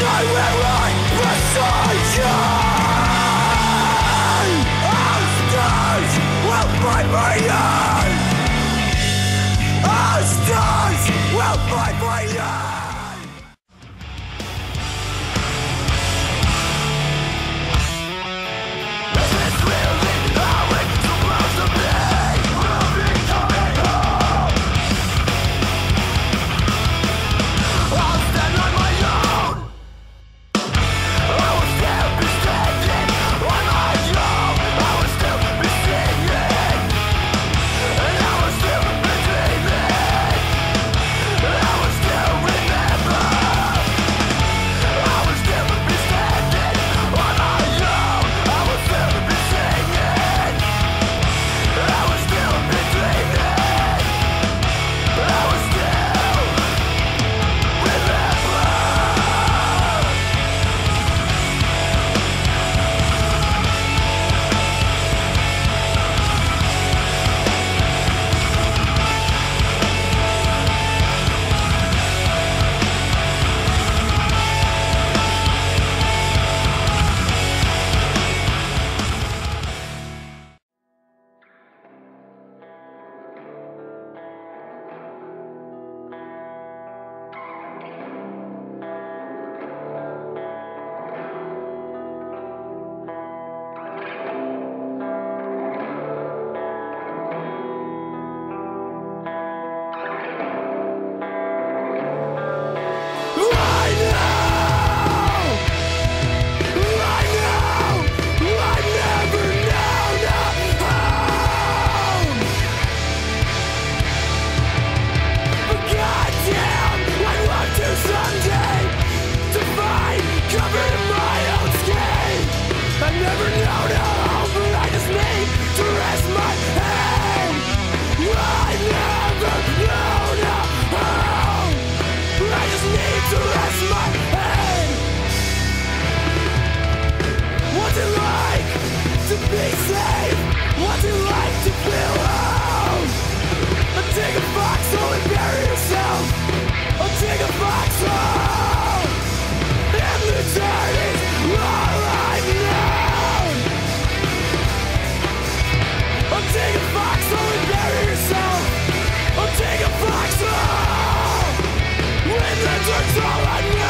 nowhere Oh,